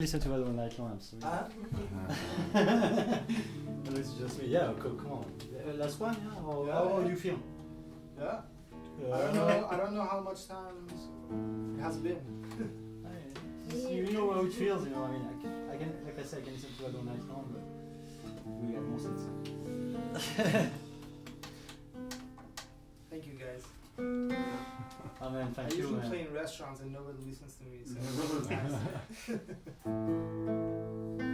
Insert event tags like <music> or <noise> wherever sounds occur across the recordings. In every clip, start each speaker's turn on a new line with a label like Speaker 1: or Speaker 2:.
Speaker 1: Listen to Other Night Long, I'm sorry.
Speaker 2: Ah, <laughs> <laughs>
Speaker 1: No, it's just me. Yeah, co- come on. Uh, last one, yeah? Or
Speaker 2: Yeah,
Speaker 1: how, how
Speaker 2: yeah.
Speaker 1: do you feel?
Speaker 2: yeah.
Speaker 1: Uh,
Speaker 2: I don't know. I don't know how much time it has been. <laughs>
Speaker 1: I- You know how it feels, you know. I mean, I can, I can like I said, I can listen to Other Night Long, but we got more sense.
Speaker 2: Thank you guys.
Speaker 1: Oh man,
Speaker 2: I
Speaker 1: thank you,
Speaker 2: usually
Speaker 1: man.
Speaker 2: play in restaurants and nobody listens to me. So <laughs> <laughs> <laughs>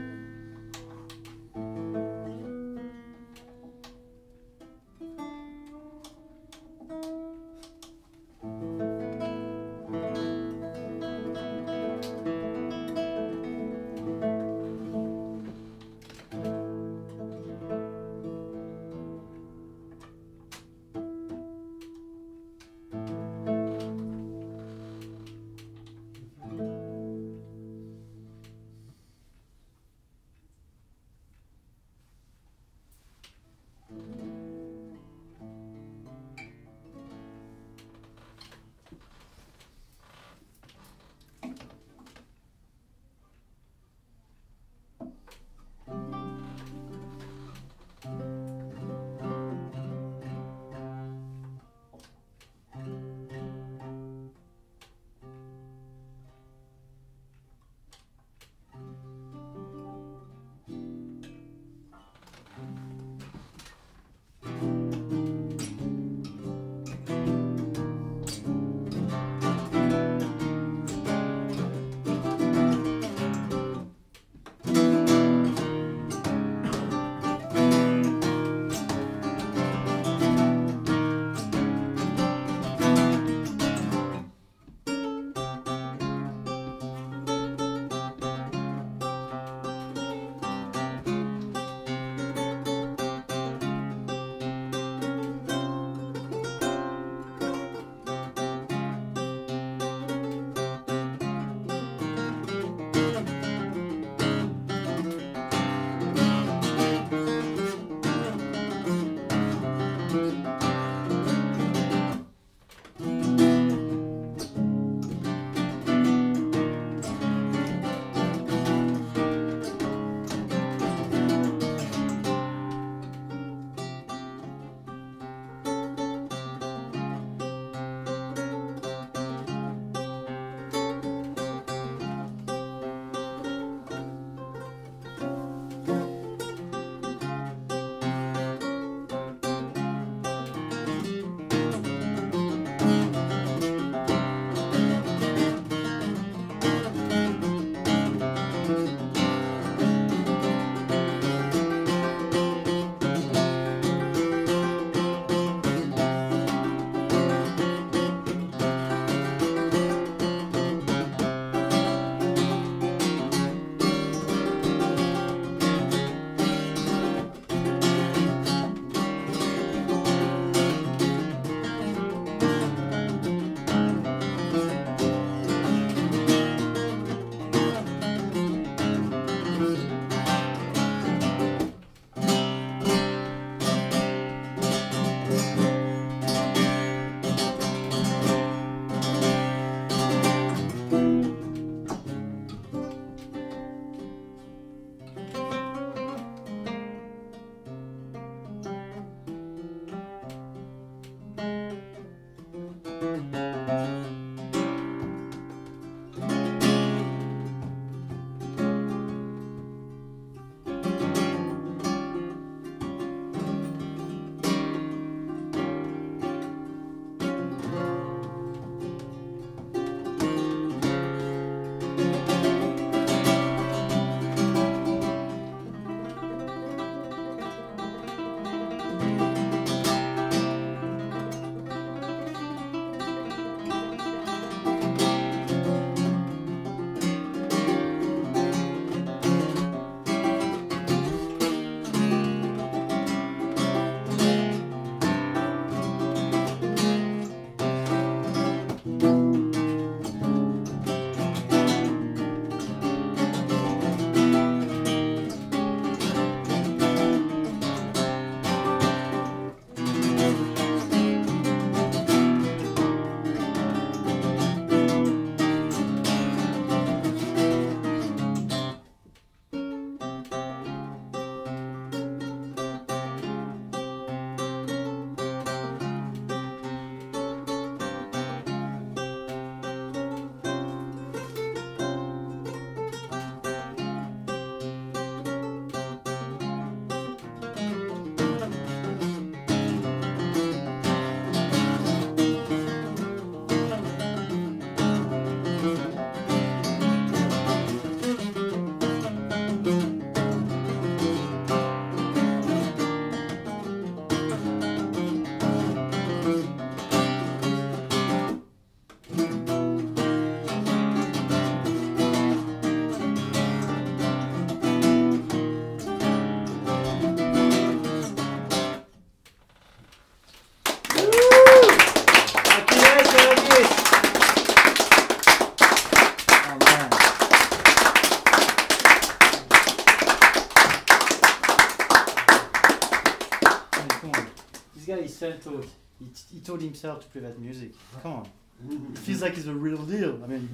Speaker 1: Guy is self-taught. He, he taught himself to play that music. Come on. <laughs> It feels like it's a real deal. I mean,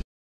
Speaker 1: <laughs>